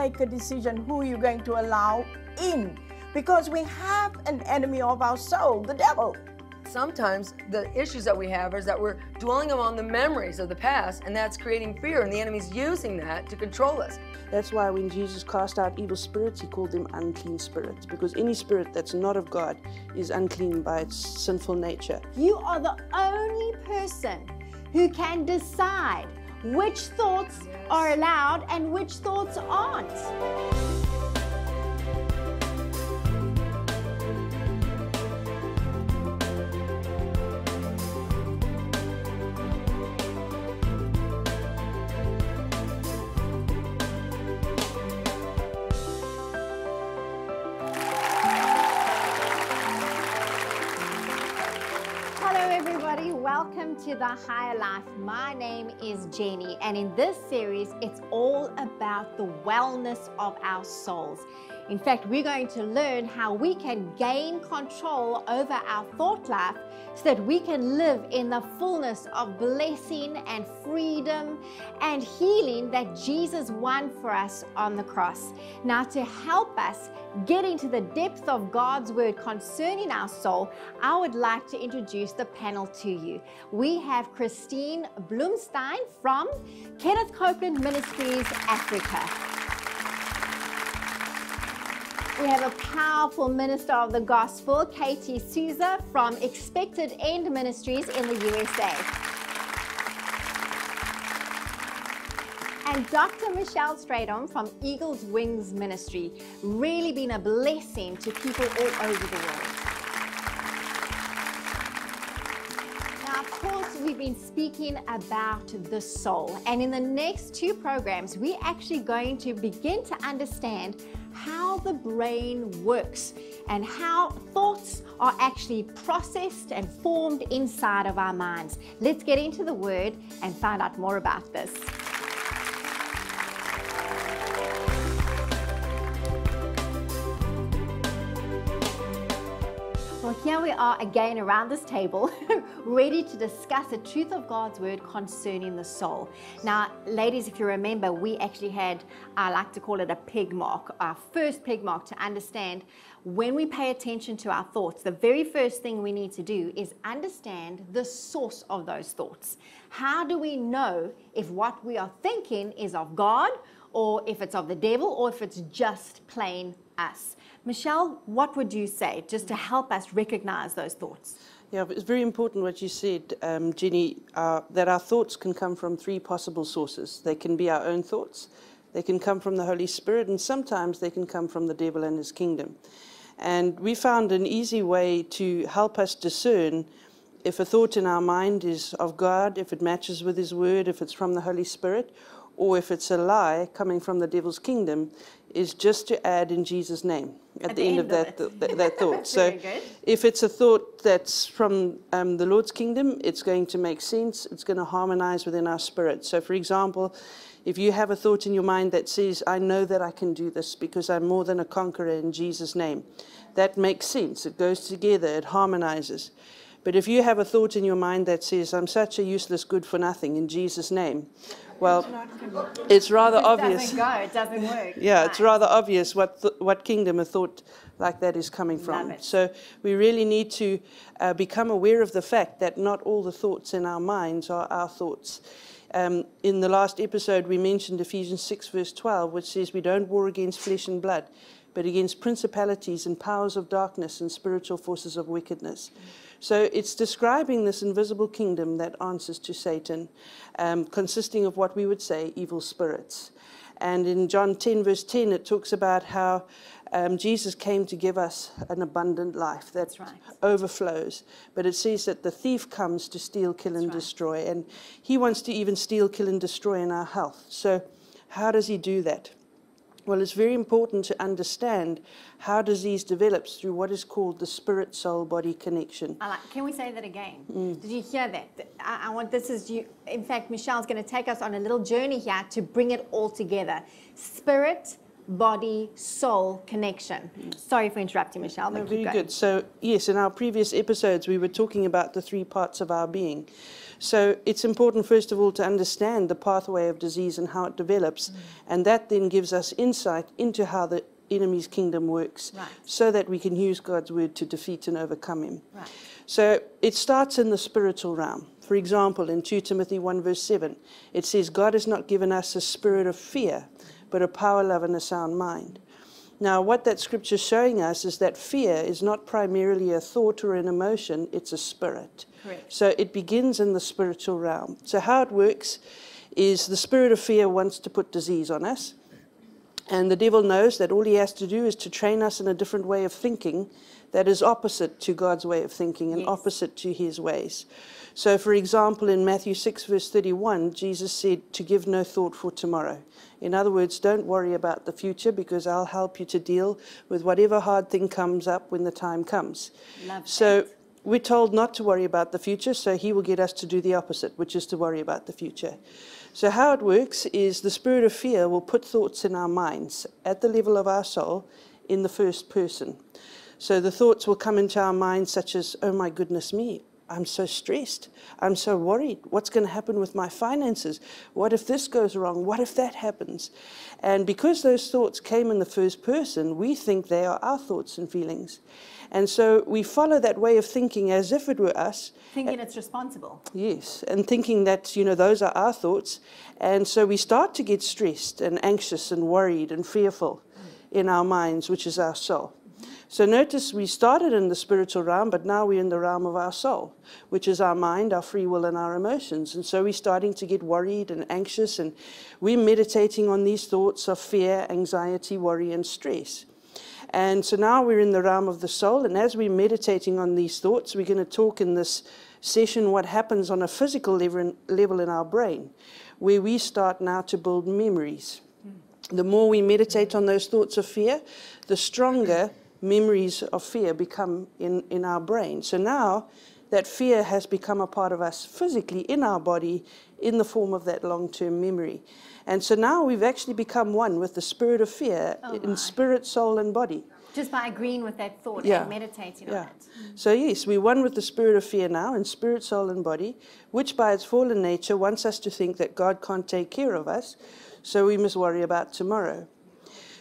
make a decision who you're going to allow in because we have an enemy of our soul, the devil. Sometimes the issues that we have is that we're dwelling on the memories of the past, and that's creating fear, and the enemy's using that to control us. That's why when Jesus cast out evil spirits, he called them unclean spirits, because any spirit that's not of God is unclean by its sinful nature. You are the only person who can decide which thoughts are allowed and which thoughts aren't. To the Higher Life. My name is Jenny, and in this series, it's all about the wellness of our souls. In fact, we're going to learn how we can gain control over our thought life so that we can live in the fullness of blessing and freedom and healing that Jesus won for us on the cross. Now, to help us get into the depth of God's word concerning our soul, I would like to introduce the panel to you. We have Christine Blumstein from Kenneth Copeland Ministries Africa. We have a powerful minister of the gospel, Katie Souza from Expected End Ministries in the USA. And Dr. Michelle Strydom from Eagle's Wings Ministry, really been a blessing to people all over the world. Now, of course, we've been speaking about the soul. And in the next two programs, we're actually going to begin to understand how the brain works and how thoughts are actually processed and formed inside of our minds. Let's get into the word and find out more about this. Here we are again around this table, ready to discuss the truth of God's word concerning the soul. Now, ladies, if you remember, we actually had, I like to call it a pig mark, our first pig mark to understand when we pay attention to our thoughts, the very first thing we need to do is understand the source of those thoughts. How do we know if what we are thinking is of God or if it's of the devil or if it's just plain us? Michelle, what would you say just to help us recognize those thoughts? Yeah, it's very important what you said, um, Jenny, uh, that our thoughts can come from three possible sources. They can be our own thoughts, they can come from the Holy Spirit, and sometimes they can come from the devil and his kingdom. And we found an easy way to help us discern if a thought in our mind is of God, if it matches with His Word, if it's from the Holy Spirit, or if it's a lie coming from the devil's kingdom, is just to add in Jesus' name at, the, end, of that, it. th- that thought. so if it's a thought that's from um, the Lord's kingdom, it's going to make sense, it's going to harmonize within our spirit. So, for example, if you have a thought in your mind that says, I know that I can do this because I'm more than a conqueror in Jesus' name, that makes sense. It goes together, it harmonizes. But if you have a thought in your mind that says, I'm such a useless good for nothing in Jesus' name, well, it's rather It obvious. doesn't go, it doesn't work. Yeah, it's rather obvious what th- what kingdom a thought like that is coming from. So we really need to uh, become aware of the fact that not all the thoughts in our minds are our thoughts. Um, in the last episode, we mentioned Ephesians 6, verse 12, which says, We don't war against flesh and blood, but against principalities and powers of darkness and spiritual forces of wickedness. So it's describing this invisible kingdom that answers to Satan, um, consisting of what we would say evil spirits. And in John 10, verse 10, it talks about how um, Jesus came to give us an abundant life that right. overflows. But it says that the thief comes to steal, kill, and right. destroy. And he wants to even steal, kill, and destroy in our health. So, how does he do that? Well, it's very important to understand how disease develops through what is called the spirit soul body connection. I like, can we say that again? Mm. Did you hear that? I, I want this is you. In fact, Michelle's going to take us on a little journey here to bring it all together: spirit, body soul connection. Sorry for interrupting, Michelle. No, very good. So, yes, in our previous episodes, we were talking about the three parts of our being. So, it's important, first of all, to understand the pathway of disease and how it develops. Mm. And that then gives us insight into how the enemy's kingdom works Right. so that we can use God's word to defeat and overcome him. Right. So, it starts in the spiritual realm. For example, in 2 Timothy 1, verse 7, it says, God has not given us a spirit of fear, but a power, love, and a sound mind. Now, what that scripture is showing us is that fear is not primarily a thought or an emotion, it's a spirit. Correct. So it begins in the spiritual realm. So, how it works is the spirit of fear wants to put disease on us. And the devil knows that all he has to do is to train us in a different way of thinking that is opposite to God's way of thinking and Yes. opposite to his ways. So, for example, in Matthew 6, verse 31, Jesus said to give no thought for tomorrow. In other words, don't worry about the future because I'll help you to deal with whatever hard thing comes up when the time comes. Love so, that. We're told not to worry about the future, so he will get us to do the opposite, which is to worry about the future. So, how it works is the spirit of fear will put thoughts in our minds at the level of our soul in the first person. So, the thoughts will come into our minds, such as, oh my goodness me, I'm so stressed. I'm so worried. What's going to happen with my finances? What if this goes wrong? What if that happens? And because those thoughts came in the first person, we think they are our thoughts and feelings. And so we follow that way of thinking as if it were us, Thinking it's responsible. Yes, and thinking that, you know, those are our thoughts. And so we start to get stressed and anxious and worried and fearful in our minds, which is our soul. So notice we started in the spiritual realm, but now we're in the realm of our soul, which is our mind, our free will, and our emotions. And so we're starting to get worried and anxious, and we're meditating on these thoughts of fear, anxiety, worry, and stress. And so now we're in the realm of the soul, and as we're meditating on these thoughts, we're going to talk in this session what happens on a physical level, in our brain, where we start now to build memories. The more we meditate on those thoughts of fear, the stronger memories of fear become in, in our brain. So now that fear has become a part of us physically in our body in the form of that long term memory. And so now we've actually become one with the spirit of fear oh in spirit, soul, and body. Just by agreeing with that thought Yeah. and meditating Yeah. on it. Mm. So, yes, we're one with the spirit of fear now in spirit, soul, and body, which by its fallen nature wants us to think that God can't take care of us, so we must worry about tomorrow.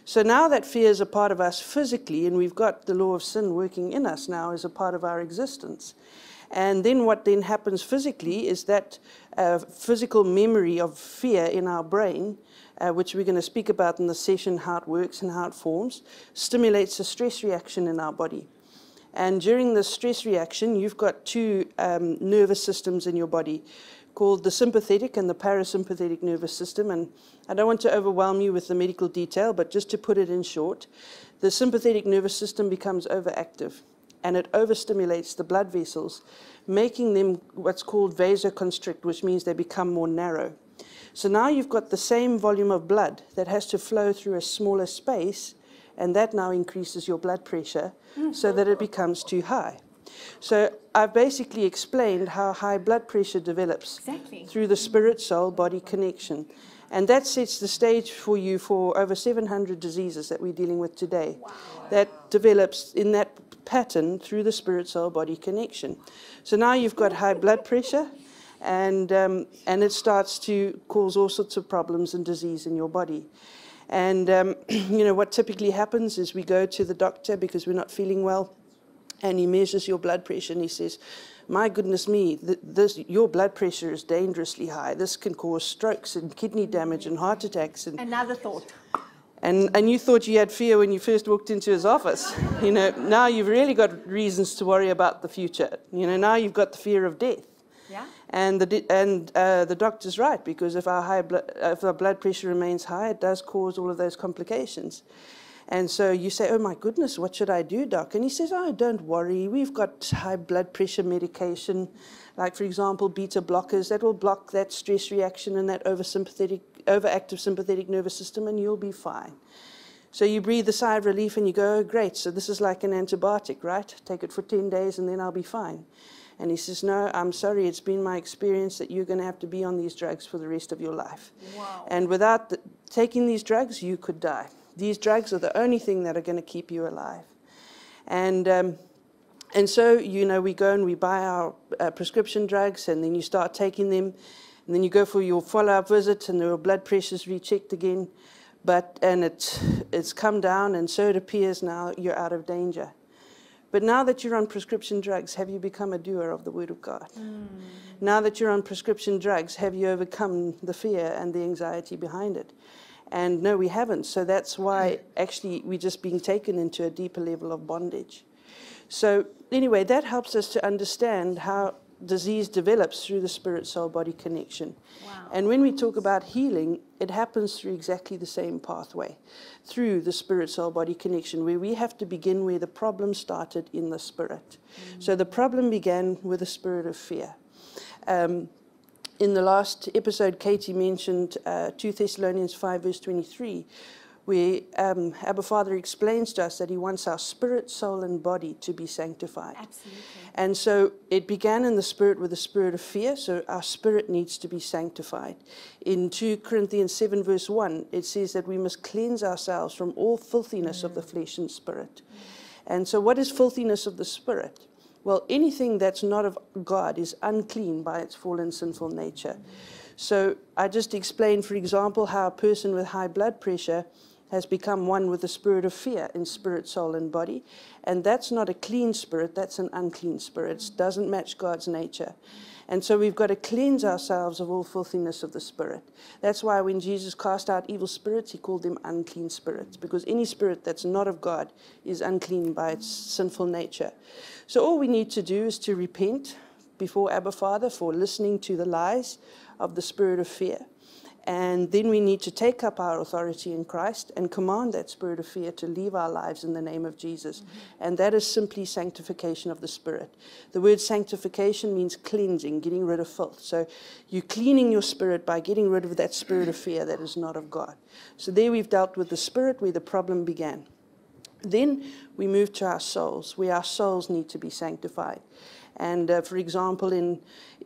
So now that fear is a part of us physically, and we've got the law of sin working in us now as a part of our existence. And then what then happens physically is that uh, physical memory of fear in our brain, uh, which we're going to speak about in the session, how it works and how it forms, stimulates a stress reaction in our body. And during the stress reaction, you've got two um, nervous systems in your body called the sympathetic and the parasympathetic nervous system. And I don't want to overwhelm you with the medical detail, but just to put it in short, the sympathetic nervous system becomes overactive and it overstimulates the blood vessels, making them what's called vasoconstrict, which means they become more narrow. So now you've got the same volume of blood that has to flow through a smaller space, and that now increases your blood pressure so that it becomes too high. So I've basically explained how high blood pressure develops Exactly. through the spirit soul body connection. And that sets the stage for you for over 700 diseases that we're dealing with today. That develops in that pattern through the spirit soul body connection. So now you've got high blood pressure, and, um, and it starts to cause all sorts of problems and disease in your body. And um, you know what typically happens is we go to the doctor because we're not feeling well, and he measures your blood pressure and he says, "My goodness me, this your blood pressure is dangerously high. This can cause strokes and kidney damage and heart attacks." And Another thought. and, and you thought you had fear when you first walked into his office. You know, now you've really got reasons to worry about the future. You know, now you've got the fear of death. Yeah? And the, and, uh, the doctor's right, because if our, high blood, if our blood pressure remains high, it does cause all of those complications. And so you say, Oh my goodness, what should I do, doc? And he says, Oh, don't worry. We've got high blood pressure medication, like, for example, beta blockers that will block that stress reaction and that oversympathetic, overactive sympathetic nervous system, and you'll be fine. So you breathe a sigh of relief and you go, oh, great, so this is like an antibiotic, right? Take it for 10 days and then I'll be fine. And he says, no, I'm sorry, it's been my experience that you're going to have to be on these drugs for the rest of your life. Wow. And without the, taking these drugs, you could die These drugs are the only thing that are going to keep you alive. And, um, and so, you know, we go and we buy our uh, prescription drugs, and then you start taking them, and then you go for your follow up visit, and your blood pressure's rechecked again. But, and it's, it's come down, and so it appears now you're out of danger. But now that you're on prescription drugs, have you become a doer of the Word of God? Mm. Now that you're on prescription drugs, have you overcome the fear and the anxiety behind it? And no, we haven't. So that's why actually we're just being taken into a deeper level of bondage. So, anyway, that helps us to understand how disease develops through the spirit soul body connection. Wow. And when we talk about healing, it happens through exactly the same pathway, through the spirit soul body connection, where we have to begin where the problem started in the spirit. Mm. So the problem began with a spirit of fear. Um, in the last episode, Katie mentioned uh, 2 Thessalonians 5, verse 23, where um, Abba Father explains to us that He wants our spirit, soul, and body to be sanctified. Absolutely. And so it began in the spirit with a spirit of fear, so our spirit needs to be sanctified. In 2 Corinthians 7, verse 1, it says that we must cleanse ourselves from all filthiness mm. of the mm. flesh and spirit. Mm. And so, what is filthiness of the spirit? Well, anything that's not of God is unclean by its fallen sinful nature. So, I just explained, for example, how a person with high blood pressure has become one with the spirit of fear in spirit, soul, and body. And that's not a clean spirit, that's an unclean spirit. It doesn't match God's nature. And so we've got to cleanse ourselves of all filthiness of the spirit. That's why when Jesus cast out evil spirits, he called them unclean spirits, because any spirit that's not of God is unclean by its sinful nature. So all we need to do is to repent before Abba Father for listening to the lies of the spirit of fear. And then we need to take up our authority in Christ and command that spirit of fear to leave our lives in the name of Jesus. Mm-hmm. And that is simply sanctification of the spirit. The word sanctification means cleansing, getting rid of filth. So you're cleaning your spirit by getting rid of that spirit of fear that is not of God. So there we've dealt with the spirit where the problem began. Then we move to our souls, where our souls need to be sanctified. And uh, for example, in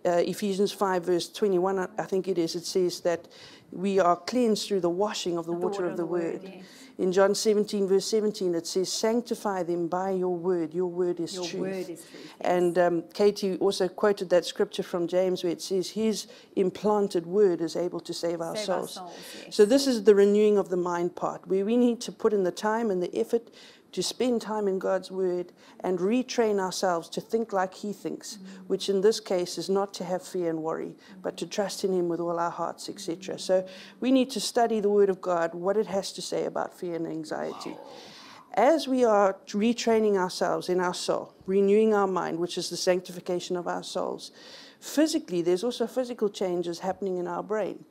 uh, Ephesians 5, verse 21, I think it is, it says that we are cleansed through the washing of the, the water, water, of the, the word. word yes. In John 17, verse 17, it says, Sanctify them by your word. Your word is your truth. Word is truth yes. And um, Katie also quoted that scripture from James where it says, His implanted word is able to save our save souls. Our souls yes. So, this is the renewing of the mind part, where we need to put in the time and the effort to spend time in God's Word and retrain ourselves to think like He thinks, mm-hmm. which in this case is not to have fear and worry, but to trust in Him with all our hearts, etc. So we need to study the Word of God, what it has to say about fear and anxiety. As we are retraining ourselves in our soul, renewing our mind, which is the sanctification of our souls, physically, there's also physical changes happening in our brain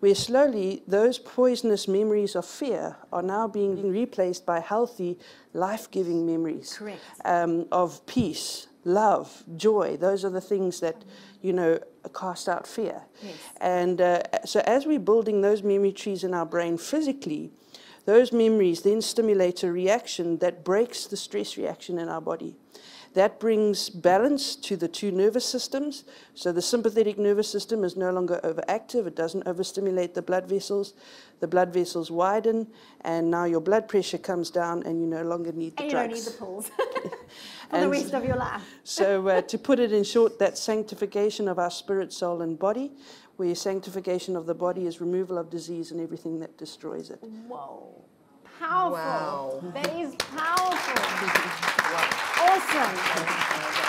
where slowly those poisonous memories of fear are now being replaced by healthy, life giving memories um, of peace, love, joy. Those are the things that, you know, cast out fear. Yes. And uh, so as we're building those memory trees in our brain physically, those memories then stimulate a reaction that breaks the stress reaction in our body. That brings balance to the two nervous systems. So the sympathetic nervous system is no longer overactive. It doesn't overstimulate the blood vessels. The blood vessels widen, and now your blood pressure comes down, and you no longer need the and drugs. you don't need the pills for the rest of your life. so uh, to put it in short, that sanctification of our spirit, soul, and body, where sanctification of the body is removal of disease and everything that destroys it. Whoa powerful. Wow. That is powerful. Awesome.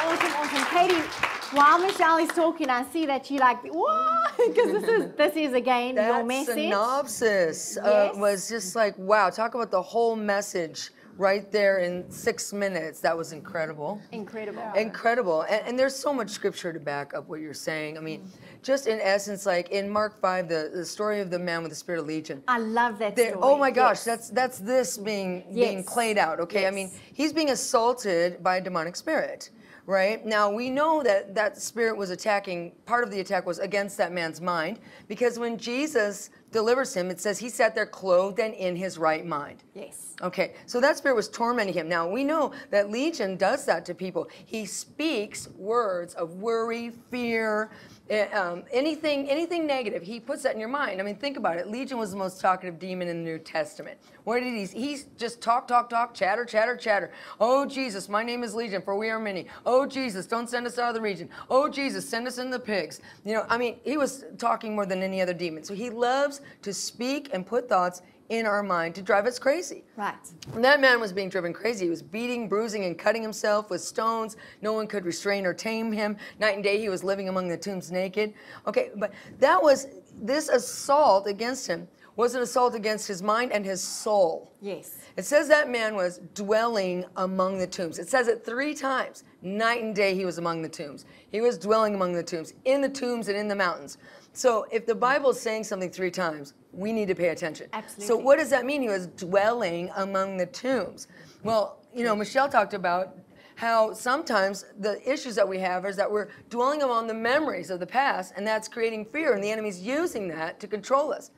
Awesome, awesome. Katie, while Michelle is talking, I see that you like, what? Because this is this is again that your message. That synopsis uh, was just like, wow, talk about the whole message right there in six minutes. That was incredible. Incredible. Incredible. And, and, there's so much scripture to back up what you're saying. I mean, just in essence, like in Mark 5, the, the story of the man with the spirit of legion. I love that there, oh story. Oh my gosh, yes. that's that's this being yes. being played out. Okay. Yes. I mean, he's being assaulted by a demonic spirit right? Now we know that that spirit was attacking, part of the attack was against that man's mind, because when Jesus delivers him, it says he sat there clothed and in his right mind. Yes. Okay, so that spirit was tormenting him. Now we know that Legion does that to people. He speaks words of worry, fear, Eh, um, anything, anything negative, he puts that in your mind. I mean, think about it. Legion was the most talkative demon in the New Testament. Where did he? He's just talk, talk, talk, chatter, chatter, chatter. Oh Jesus, my name is Legion, for we are many. Oh Jesus, don't send us out of the region. Oh Jesus, send us in the pigs. You know, I mean, he was talking more than any other demon. So he loves to speak and put thoughts in our mind to drive us crazy. Right. And that man was being driven crazy. He was beating, bruising, and cutting himself with stones. No one could restrain or tame him. Night and day he was living among the tombs naked. Okay, but that was this assault against him was an assault against his mind and his soul. Yes. It says that man was dwelling among the tombs. It says it three times. Night and day he was among the tombs. He was dwelling among the tombs, in the tombs and in the mountains. So if the Bible is saying something three times, we need to pay attention. Absolutely. So what does that mean? He was dwelling among the tombs. Well, you know, Michelle talked about how sometimes the issues that we have is that we're dwelling among the memories of the past, and that's creating fear, and the enemy's using that to control us.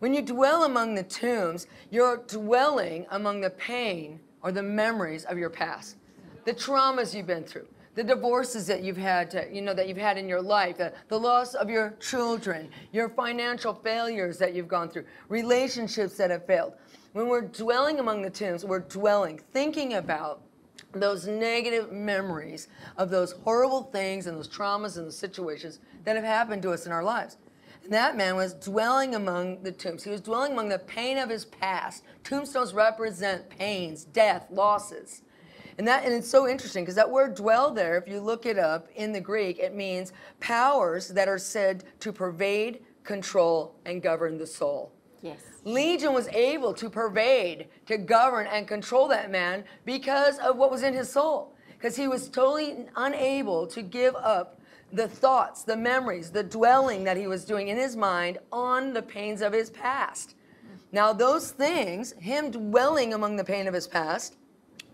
When you dwell among the tombs, you're dwelling among the pain or the memories of your past, the traumas you've been through, the divorces that you've had, to, you know, that you've had in your life, the, the loss of your children, your financial failures that you've gone through, relationships that have failed. When we're dwelling among the tombs, we're dwelling, thinking about those negative memories of those horrible things and those traumas and the situations that have happened to us in our lives. And that man was dwelling among the tombs. He was dwelling among the pain of his past. Tombstones represent pains, death, losses. And that and it's so interesting because that word dwell there, if you look it up in the Greek, it means powers that are said to pervade, control, and govern the soul. Yes. Legion was able to pervade, to govern, and control that man because of what was in his soul. Because he was totally unable to give up the thoughts, the memories, the dwelling that he was doing in his mind on the pains of his past. Now, those things, him dwelling among the pain of his past,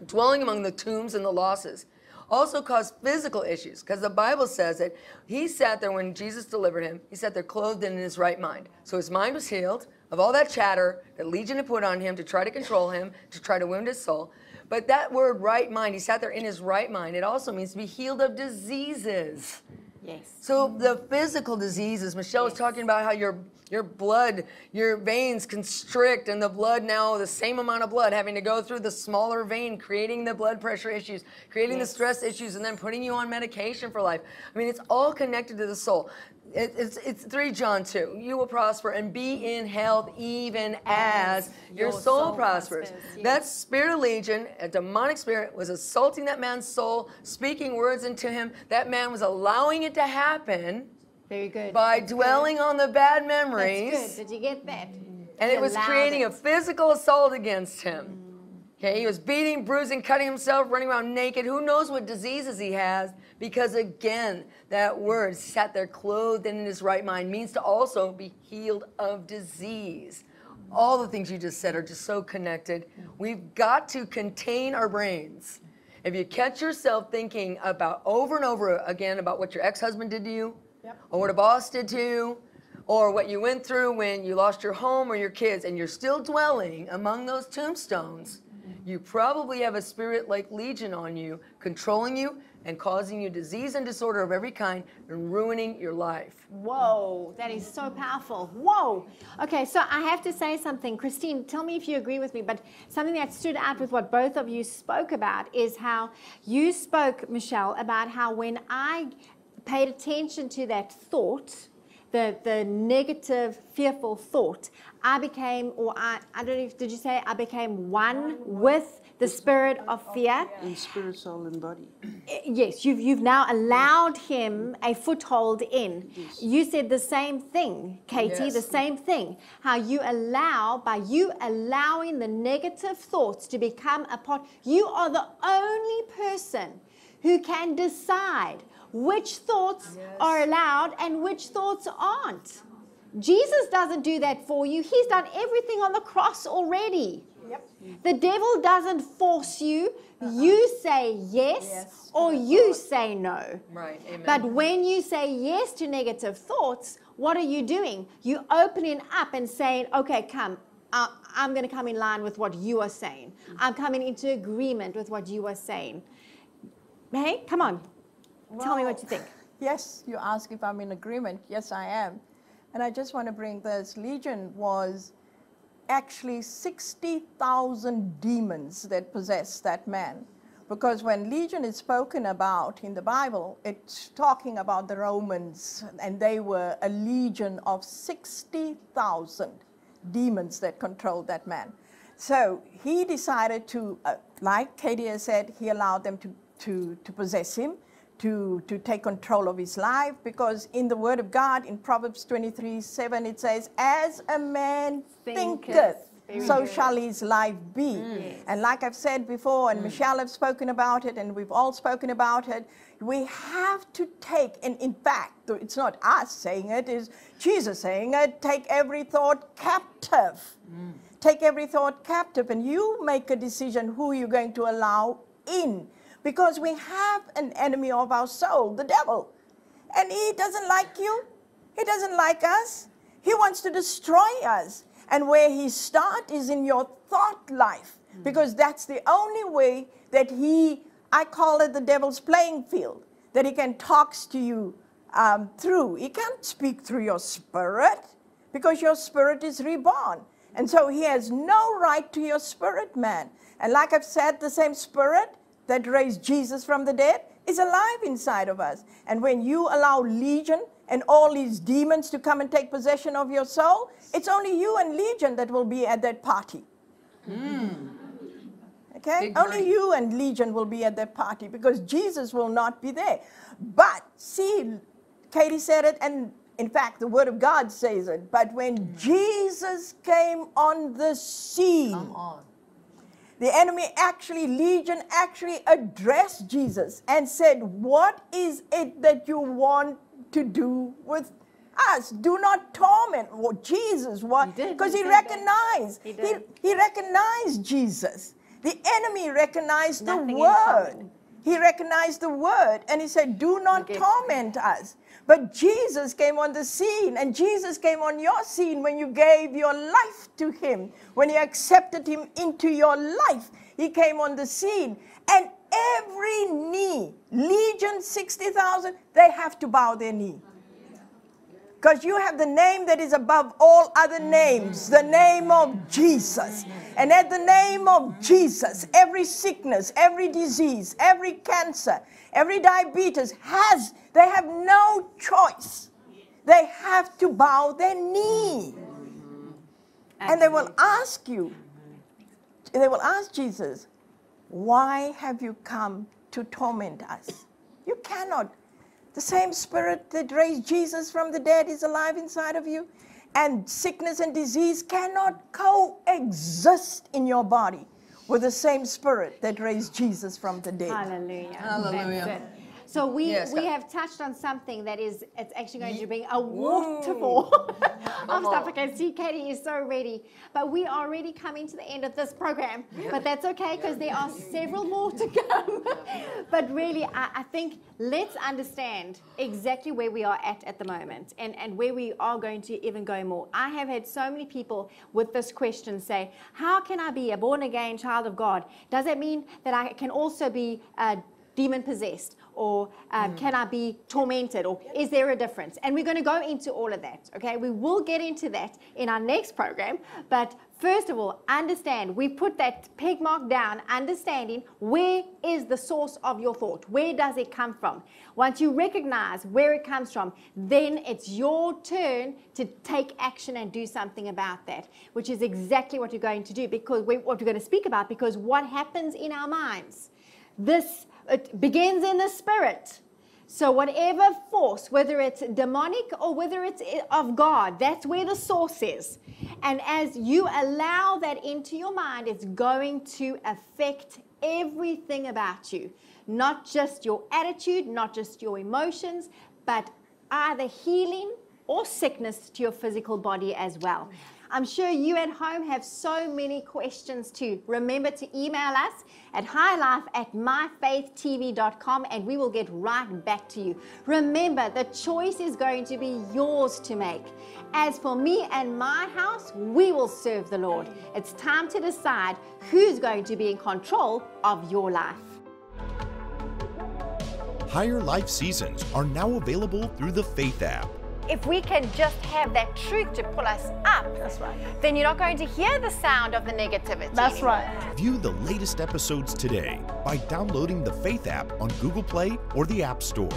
dwelling among the tombs and the losses, also caused physical issues because the Bible says that he sat there when Jesus delivered him, he sat there clothed and in his right mind. So his mind was healed of all that chatter that Legion had put on him to try to control him, to try to wound his soul. But that word right mind, he sat there in his right mind, it also means to be healed of diseases. Yes. So the physical diseases, Michelle was talking about how your your blood, your veins constrict, and the blood now the same amount of blood having to go through the smaller vein, creating the blood pressure issues, creating the stress issues, and then putting you on medication for life. I mean, it's all connected to the soul. It, it's it's three John two. You will prosper and be in health even as your, your soul, soul prospers. prospers, yes. That spirit of legion, a demonic spirit, was assaulting that man's soul, speaking words into him. That man was allowing it to happen Very good. by That's dwelling on the bad memories. That's good. Did you get that? And it was creating it. a physical assault against him. Okay, he was beating, bruising, cutting himself, running around naked. Who knows what diseases he has? Because again, that word sat there clothed and in his right mind means to also be healed of disease. All the things you just said are just so connected. We've got to contain our brains. If you catch yourself thinking about over and over again about what your ex-husband did to you, or what a boss did to you, or what you went through when you lost your home or your kids, and you're still dwelling among those tombstones, you probably have a spirit like Legion on you, controlling you and causing you disease and disorder of every kind and ruining your life. Whoa, that is so powerful. Whoa. Okay, so I have to say something. Christine, tell me if you agree with me, but something that stood out with what both of you spoke about is how you spoke, Michelle, about how when I paid attention to that thought, the, the negative, fearful thought, I became, or I, I don't know if, did you say I became one with the spirit of fear? in spirit, soul, and body. Yes, you've, you've now allowed him a foothold in. You said the same thing, Katie, Yes. the same thing. How you allow, by you allowing the negative thoughts to become a part, you are the only person who can decide which thoughts are allowed and which thoughts aren't. Jesus doesn't do that for you, He's done everything on the cross already. The devil doesn't force you. You say yes, Yes, or you say no. Right, amen. But when you say yes to negative thoughts, what are you doing? You opening up and saying, okay, come, uh, I'm going to come in line with what you are saying. I'm coming into agreement with what you are saying. Hey, come on. Tell me what you think. Yes, you ask if I'm in agreement. Yes, I am. And I just want to bring this Legion was actually 60,000 demons that possessed that man. Because when Legion is spoken about in the Bible, it's talking about the Romans, and they were a legion of 60,000 demons that controlled that man. So he decided to, uh, like Katie said, he allowed them to, to, to possess him, to, to take control of his life, because in the Word of God, in Proverbs 23 7, it says, As a man Thinketh. thinketh, so good. shall his life be. Mm. And like I've said before, and mm. Michelle have spoken about it, and we've all spoken about it, we have to take, and in fact, it's not us saying it's Jesus saying it, take every thought captive. Mm. Take every thought captive, and you make a decision who you're going to allow in. Because we have an enemy of our soul, the devil. And he doesn't like you. He doesn't like us. He wants to destroy us. And where he starts is in your thought life. Because that's the only way that he, I call it the devil's playing field, that he can talk to you um, through. He can't speak through your spirit because your spirit is reborn. And so he has no right to your spirit, man. And like I've said, the same spirit that raised Jesus from the dead is alive inside of us. And when you allow Legion and all these demons to come and take possession of your soul, it's only you and Legion that will be at that party. Hmm. Okay? Big Only you and Legion will be at that party because Jesus will not be there. But see, Katie said it, and in fact, the Word of God says it. But when hmm. Jesus came on the scene, Come on. The enemy actually, Legion actually addressed Jesus and said, What is it that you want to do with us? Do not torment well, Jesus. What? Because he he, recognized. He He, he recognized Jesus. The enemy recognized Nothing the word. He recognized the word and he said, Do not Okay. torment us. But Jesus came on the scene, and Jesus came on your scene when you gave your life to him, when you accepted him into your life. He came on the scene, and every knee, Legion 60,000, they have to bow their knee. Because you have the name that is above all other names, the name of Jesus. And at the name of Jesus, every sickness, every disease, every cancer, every diabetes has, they have no choice. They have to bow their knee. And they will ask you, they will ask Jesus, why have you come to torment us? You cannot. The same spirit that raised Jesus from the dead is alive inside of you. And sickness and disease cannot coexist in your body with the same spirit that raised Jesus from the dead. Hallelujah. Hallelujah. So we, Yes, we have touched on something that is it's actually going to bring a waterfall of stuff. Okay, see, Katie is so ready. But we are already coming to the end of this program. But that's okay because there are several more to come. but really, I, I think let's understand exactly where we are at at the moment and, and where we are going to even go more. I have had so many people with this question say, How can I be a born again child of God? Does that mean that I can also be uh, demon possessed? Or um, can I be tormented? Or is there a difference? And we're going to go into all of that, okay? We will get into that in our next program. But first of all, understand, we put that peg mark down, understanding where is the source of your thought? Where does it come from? Once you recognize where it comes from, then it's your turn to take action and do something about that, which is exactly what you're going to do because we, what we're going to speak about. Because what happens in our minds, this it begins in the spirit. So whatever force, whether it's demonic or whether it's of God, that's where the source is. And as you allow that into your mind, it's going to affect everything about you. Not just your attitude, not just your emotions, but either healing or sickness to your physical body as well. I'm sure you at home have so many questions too. Remember to email us at highlife at myfaithtv.com and we will get right back to you. Remember, the choice is going to be yours to make. As for me and my house, we will serve the Lord. It's time to decide who's going to be in control of your life. Higher Life Seasons are now available through the Faith app. If we can just have that truth to pull us up, That's right. then you're not going to hear the sound of the negativity. That's anymore. right. View the latest episodes today by downloading the Faith app on Google Play or the App Store.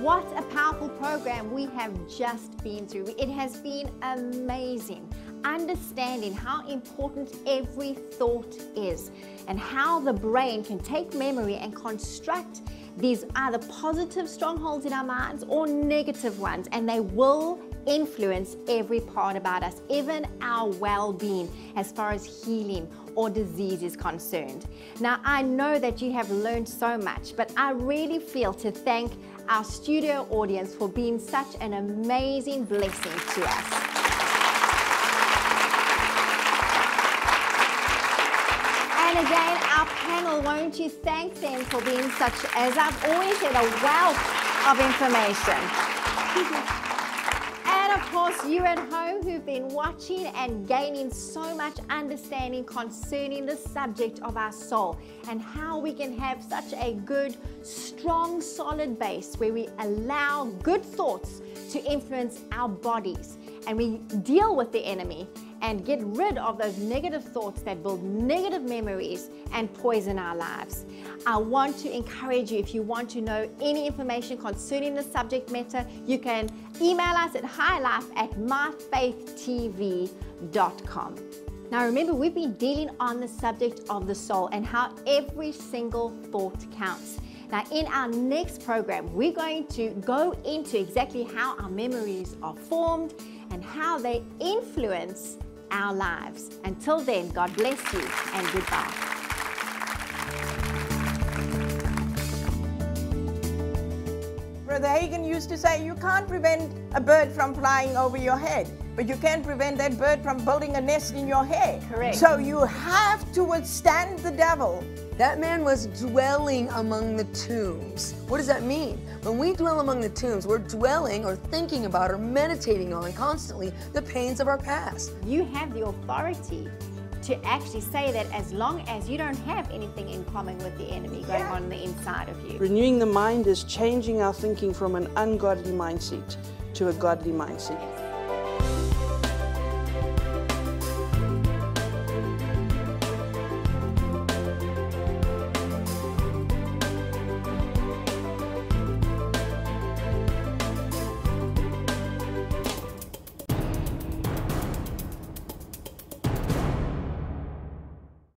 What a powerful program we have just been through. It has been amazing. Understanding how important every thought is and how the brain can take memory and construct these either positive strongholds in our minds or negative ones, and they will influence every part about us, even our well being, as far as healing or disease is concerned. Now, I know that you have learned so much, but I really feel to thank our studio audience for being such an amazing blessing to us. And again, our panel, won't you thank them for being such, as I've always said, a wealth of information. And of course, you at home who've been watching and gaining so much understanding concerning the subject of our soul and how we can have such a good, strong, solid base where we allow good thoughts to influence our bodies and we deal with the enemy and get rid of those negative thoughts that build negative memories and poison our lives. I want to encourage you if you want to know any information concerning the subject matter, you can email us at highlife at myfaithtv.com. Now remember, we've been dealing on the subject of the soul and how every single thought counts. Now, in our next program, we're going to go into exactly how our memories are formed and how they influence our lives. Until then, God bless you and goodbye. Brother Hagin used to say, you can't prevent a bird from flying over your head, but you can prevent that bird from building a nest in your head. Correct. So you have to withstand the devil. That man was dwelling among the tombs. What does that mean? When we dwell among the tombs, we're dwelling or thinking about or meditating on constantly the pains of our past. You have the authority to actually say that as long as you don't have anything in common with the enemy going on in the inside of you. Renewing the mind is changing our thinking from an ungodly mindset to a godly mindset.